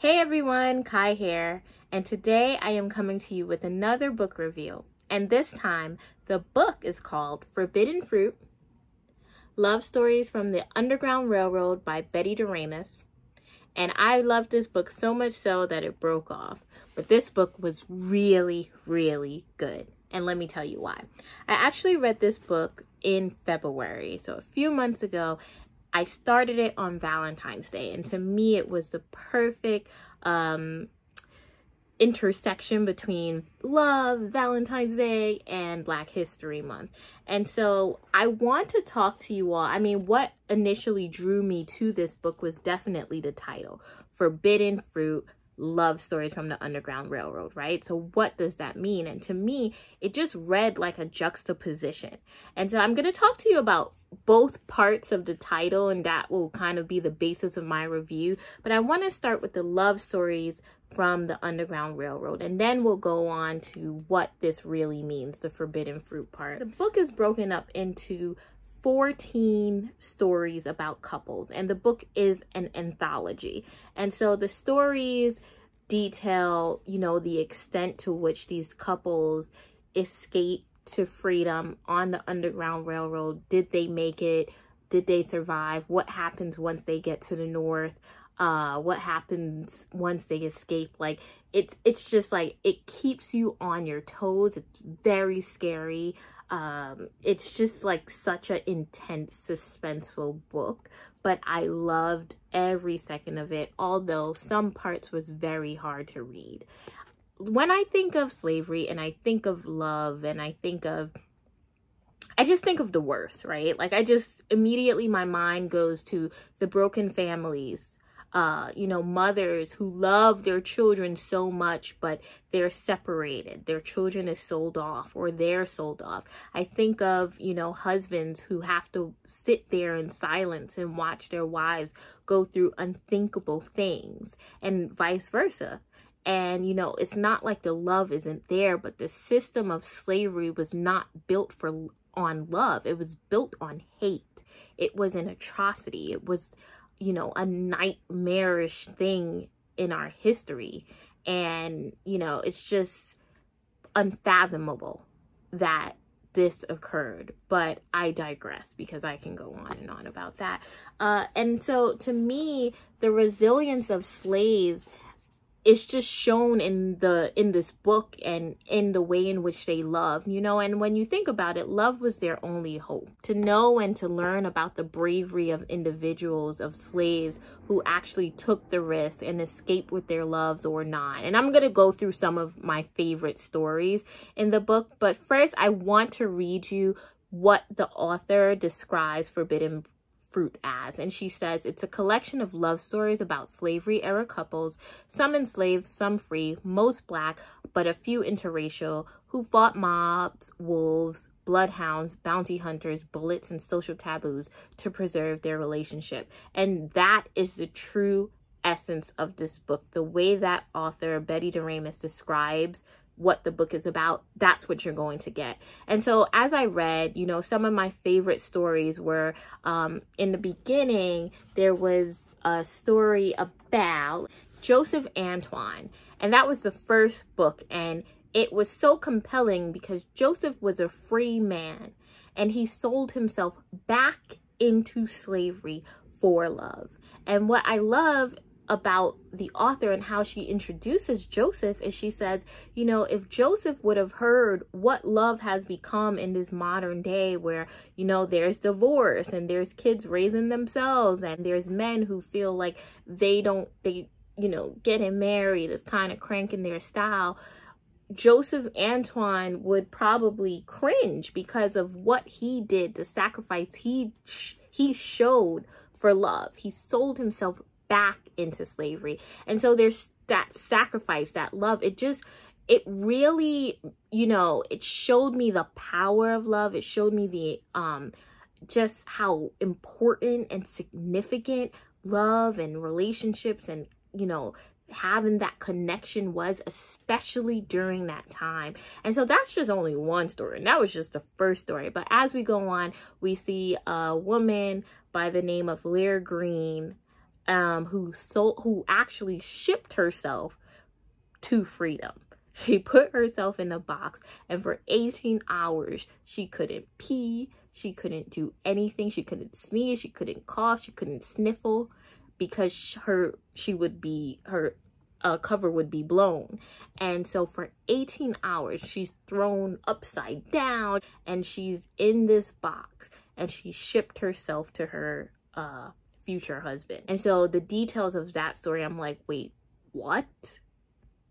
Hey everyone, Ky here, and today I am coming to you with another book review. And this time, the book is called Forbidden Fruit Love Stories from the Underground Railroad by Betty DeRamus. And I loved this book so much so that it broke off. But this book was really, really good. And let me tell you why. I actually read this book in February, so a few months ago, I started it on Valentine's Day, and to me, it was the perfect um, intersection between love, Valentine's Day, and Black History Month. And so I want to talk to you all. I mean, what initially drew me to this book was definitely the title Forbidden Fruit love stories from the Underground Railroad, right? So what does that mean? And to me, it just read like a juxtaposition. And so I'm going to talk to you about both parts of the title and that will kind of be the basis of my review. But I want to start with the love stories from the Underground Railroad and then we'll go on to what this really means, the forbidden fruit part. The book is broken up into 14 stories about couples and the book is an anthology. And so the stories detail you know the extent to which these couples escape to freedom on the underground railroad. Did they make it? Did they survive? What happens once they get to the north? Uh what happens once they escape? Like it's it's just like it keeps you on your toes. It's very scary um, it's just like such an intense, suspenseful book, but I loved every second of it, although some parts was very hard to read. When I think of slavery and I think of love and I think of I just think of the worst, right? Like I just immediately my mind goes to the broken families, uh, you know, mothers who love their children so much, but they're separated. Their children is sold off or they're sold off. I think of, you know, husbands who have to sit there in silence and watch their wives go through unthinkable things and vice versa. And, you know, it's not like the love isn't there, but the system of slavery was not built for on love. It was built on hate. It was an atrocity. It was you know, a nightmarish thing in our history. And, you know, it's just unfathomable that this occurred. But I digress because I can go on and on about that. Uh, and so to me, the resilience of slaves it's just shown in the in this book and in the way in which they love you know? And when you think about it love was their only hope. To know and to learn about the bravery of individuals of slaves who actually took the risk and escaped with their loves or not. And i'm going to go through some of my favorite stories in the book but first i want to read you what the author describes forbidden fruit as. And she says it's a collection of love stories about slavery era couples, some enslaved, some free, most black, but a few interracial, who fought mobs, wolves, bloodhounds, bounty hunters, bullets, and social taboos to preserve their relationship. And that is the true essence of this book. The way that author Betty DeRamus describes what the book is about, that's what you're going to get. And so as I read, you know, some of my favorite stories were um, in the beginning, there was a story about Joseph Antoine. And that was the first book. And it was so compelling because Joseph was a free man and he sold himself back into slavery for love. And what I love about the author and how she introduces Joseph is she says, you know, if Joseph would have heard what love has become in this modern day where, you know, there's divorce and there's kids raising themselves and there's men who feel like they don't, they, you know, getting married is kind of cranking their style. Joseph Antoine would probably cringe because of what he did, the sacrifice he he showed for love. He sold himself back into slavery. And so there's that sacrifice, that love. It just, it really, you know, it showed me the power of love. It showed me the, um, just how important and significant love and relationships and, you know, having that connection was, especially during that time. And so that's just only one story. And that was just the first story. But as we go on, we see a woman by the name of Lear Green um, who sold, who actually shipped herself to freedom. She put herself in a box and for 18 hours she couldn't pee, she couldn't do anything, she couldn't sneeze, she couldn't cough, she couldn't sniffle because her she would be her uh, cover would be blown. And so for 18 hours, she's thrown upside down and she's in this box and she shipped herself to her uh, future husband. And so the details of that story, I'm like, wait, what?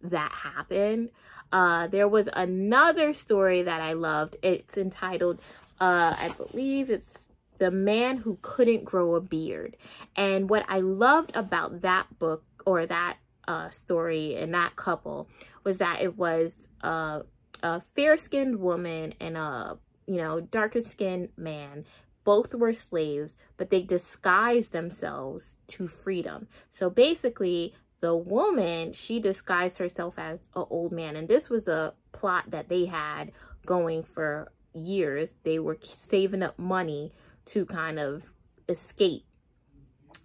That happened? Uh, there was another story that I loved. It's entitled, uh, I believe it's The Man Who Couldn't Grow a Beard. And what I loved about that book or that uh, story and that couple was that it was uh, a fair-skinned woman and a you know darker skinned man both were slaves but they disguised themselves to freedom. So basically the woman she disguised herself as an old man and this was a plot that they had going for years. They were saving up money to kind of escape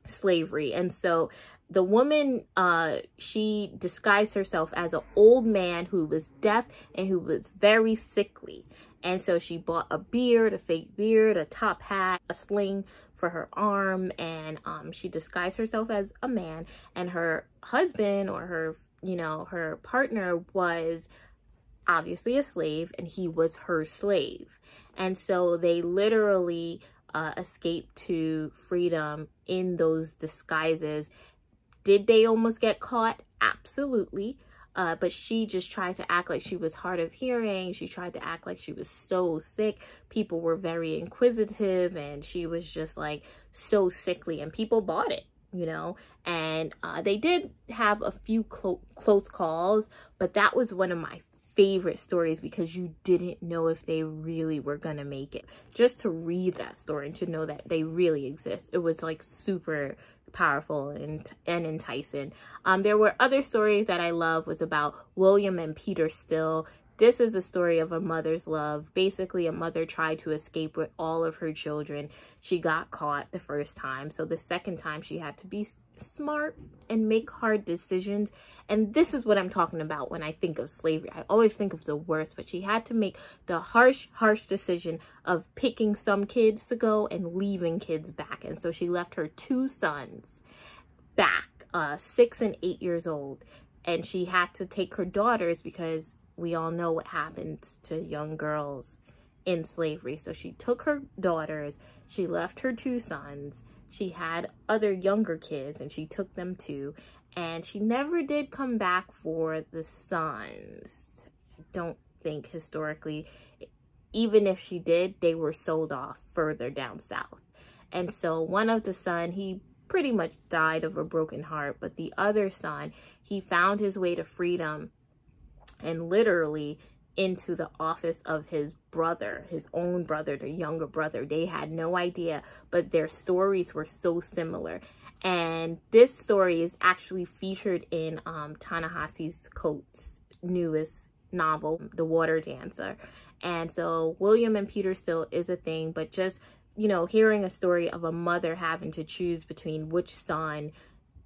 slavery. And so the woman uh she disguised herself as an old man who was deaf and who was very sickly and so she bought a beard a fake beard a top hat a sling for her arm and um she disguised herself as a man and her husband or her you know her partner was obviously a slave and he was her slave and so they literally uh, escaped to freedom in those disguises did they almost get caught? Absolutely. Uh, but she just tried to act like she was hard of hearing. She tried to act like she was so sick. People were very inquisitive and she was just like so sickly and people bought it, you know. And uh, they did have a few clo close calls, but that was one of my favorite stories because you didn't know if they really were gonna make it. Just to read that story and to know that they really exist, it was like super powerful and and enticing. Um, there were other stories that I love was about William and Peter Still. This is a story of a mother's love. Basically, a mother tried to escape with all of her children. She got caught the first time. So the second time she had to be smart and make hard decisions. And this is what I'm talking about when I think of slavery. I always think of the worst, but she had to make the harsh, harsh decision of picking some kids to go and leaving kids back. And so she left her two sons back, uh, six and eight years old. And she had to take her daughters because we all know what happens to young girls in slavery. So she took her daughters, she left her two sons, she had other younger kids, and she took them too. And she never did come back for the sons. I don't think historically, even if she did, they were sold off further down south. And so one of the son, he pretty much died of a broken heart, but the other son, he found his way to freedom and literally into the office of his brother, his own brother, the younger brother. They had no idea, but their stories were so similar. And this story is actually featured in um, Ta-Nehisi's Coates' newest novel, The Water Dancer. And so William and Peter Still is a thing, but just, you know, hearing a story of a mother having to choose between which son,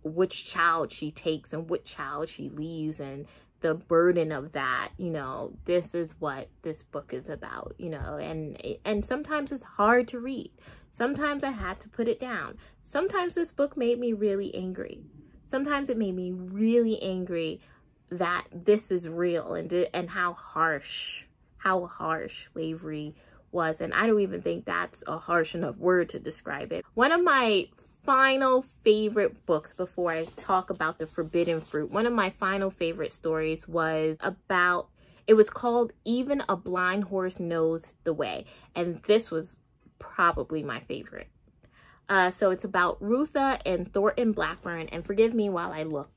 which child she takes and which child she leaves and the burden of that you know this is what this book is about you know and and sometimes it's hard to read. Sometimes i had to put it down. Sometimes this book made me really angry. Sometimes it made me really angry that this is real and and how harsh how harsh slavery was. And i don't even think that's a harsh enough word to describe it. One of my final favorite books before I talk about the forbidden fruit. One of my final favorite stories was about, it was called Even a Blind Horse Knows the Way. And this was probably my favorite. Uh, so it's about Reuther and Thornton Blackburn. And forgive me while I look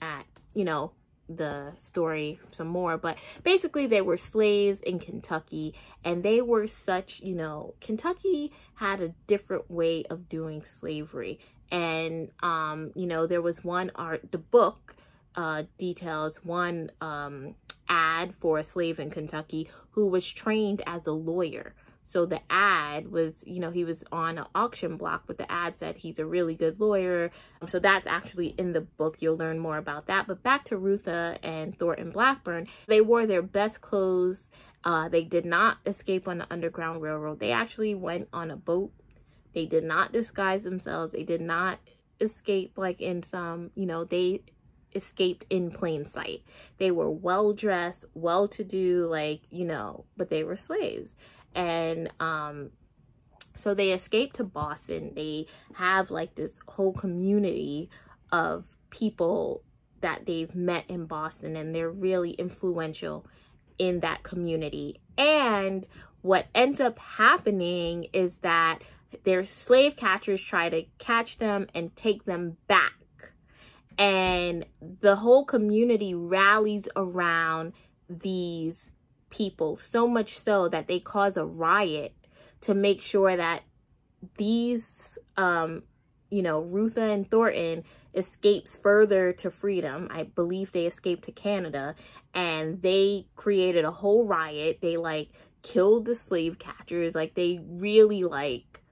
at, you know, the story some more but basically they were slaves in Kentucky and they were such you know Kentucky had a different way of doing slavery. And um you know there was one art the book uh details one um ad for a slave in Kentucky who was trained as a lawyer So the ad was, you know, he was on an auction block, but the ad said he's a really good lawyer. So that's actually in the book. You'll learn more about that. But back to Reuther and Thornton Blackburn, they wore their best clothes. Uh, they did not escape on the Underground Railroad. They actually went on a boat. They did not disguise themselves. They did not escape like in some, you know, they escaped in plain sight. They were well dressed, well to do, like, you know, but they were slaves. And um so they escape to Boston. They have like this whole community of people that they've met in Boston and they're really influential in that community. And what ends up happening is that their slave catchers try to catch them and take them back and the whole community rallies around these people so much so that they cause a riot to make sure that these um you know Reuther and Thornton escapes further to freedom I believe they escaped to Canada and they created a whole riot they like killed the slave catchers like they really like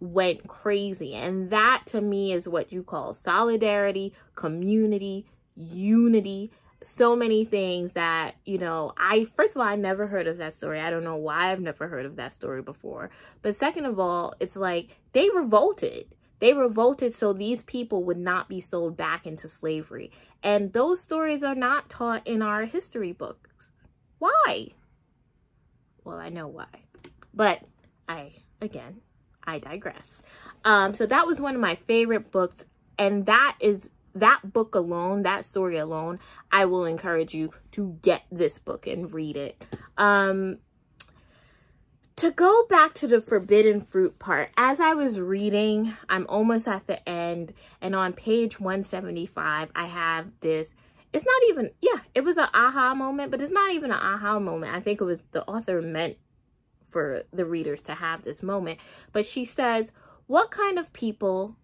went crazy. And that to me is what you call solidarity, community, unity. So many things that, you know, I, first of all, I never heard of that story. I don't know why I've never heard of that story before. But second of all, it's like they revolted. They revolted so these people would not be sold back into slavery. And those stories are not taught in our history books. Why? Well, I know why. But I, again, I digress. Um, so that was one of my favorite books. And that is that book alone, that story alone, I will encourage you to get this book and read it. Um, to go back to the forbidden fruit part, as I was reading, I'm almost at the end, and on page 175, I have this. It's not even, yeah, it was an aha moment, but it's not even an aha moment. I think it was the author meant for the readers to have this moment. But she says, what kind of people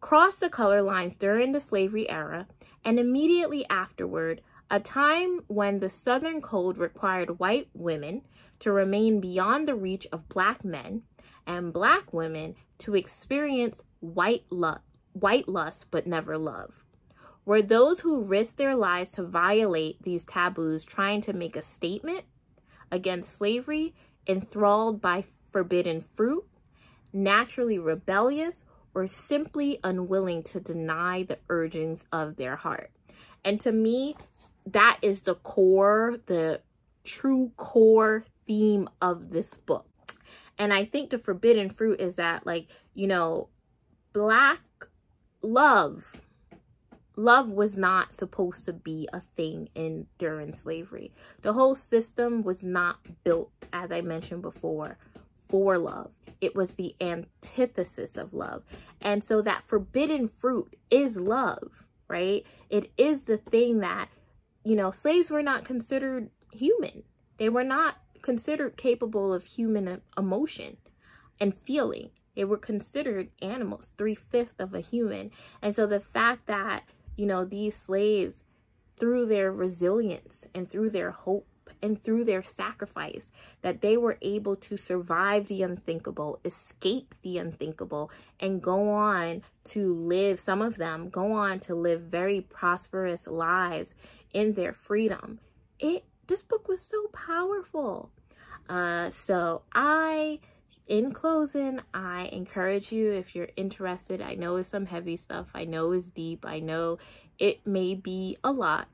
crossed the color lines during the slavery era and immediately afterward, a time when the Southern Code required white women to remain beyond the reach of black men and black women to experience white lust, white lust but never love. Were those who risked their lives to violate these taboos trying to make a statement against slavery enthralled by forbidden fruit, naturally rebellious, or simply unwilling to deny the urgings of their heart. And to me, that is the core, the true core theme of this book. And I think the forbidden fruit is that, like, you know, black love love was not supposed to be a thing in during slavery. The whole system was not built, as I mentioned before, for love. It was the antithesis of love. And so that forbidden fruit is love, right? It is the thing that, you know, slaves were not considered human. They were not considered capable of human uh, emotion and feeling. They were considered animals, three-fifths of a human. And so the fact that you know, these slaves, through their resilience and through their hope and through their sacrifice, that they were able to survive the unthinkable, escape the unthinkable, and go on to live, some of them go on to live very prosperous lives in their freedom. It this book was so powerful. Uh, so I in closing, I encourage you if you're interested. I know it's some heavy stuff. I know it's deep. I know it may be a lot.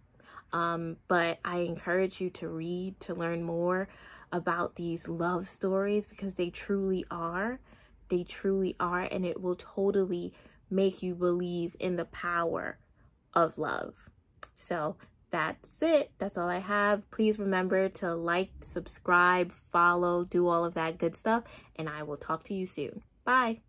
Um, but I encourage you to read, to learn more about these love stories because they truly are. They truly are. And it will totally make you believe in the power of love. So that's it. That's all I have. Please remember to like, subscribe, follow, do all of that good stuff, and I will talk to you soon. Bye.